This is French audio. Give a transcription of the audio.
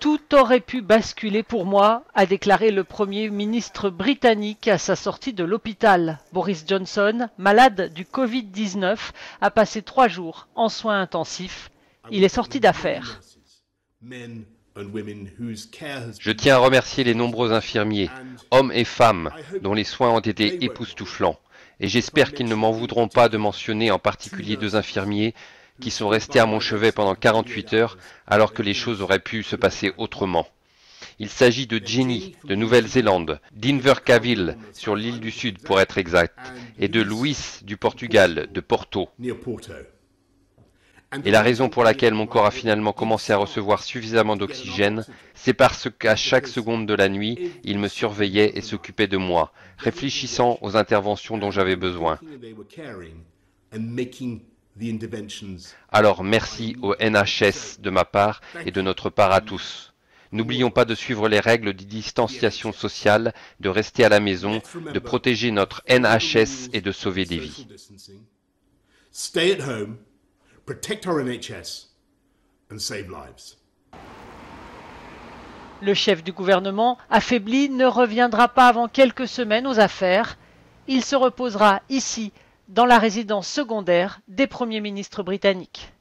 Tout aurait pu basculer pour moi, a déclaré le Premier ministre britannique à sa sortie de l'hôpital. Boris Johnson, malade du Covid-19, a passé trois jours en soins intensifs. Il est sorti d'affaires. Je tiens à remercier les nombreux infirmiers, hommes et femmes, dont les soins ont été époustouflants. Et j'espère qu'ils ne m'en voudront pas de mentionner en particulier deux infirmiers qui sont restés à mon chevet pendant 48 heures alors que les choses auraient pu se passer autrement. Il s'agit de Jenny de Nouvelle-Zélande, d'Invercaville sur l'île du Sud pour être exact, et de Luis du Portugal, de Porto. Et la raison pour laquelle mon corps a finalement commencé à recevoir suffisamment d'oxygène, c'est parce qu'à chaque seconde de la nuit, il me surveillait et s'occupait de moi, réfléchissant aux interventions dont j'avais besoin. Alors merci au NHS de ma part et de notre part à tous. N'oublions pas de suivre les règles de distanciation sociale, de rester à la maison, de protéger notre NHS et de sauver des vies. Le chef du gouvernement, affaibli, ne reviendra pas avant quelques semaines aux affaires. Il se reposera ici dans la résidence secondaire des premiers ministres britanniques.